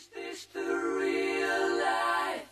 Is this the real life?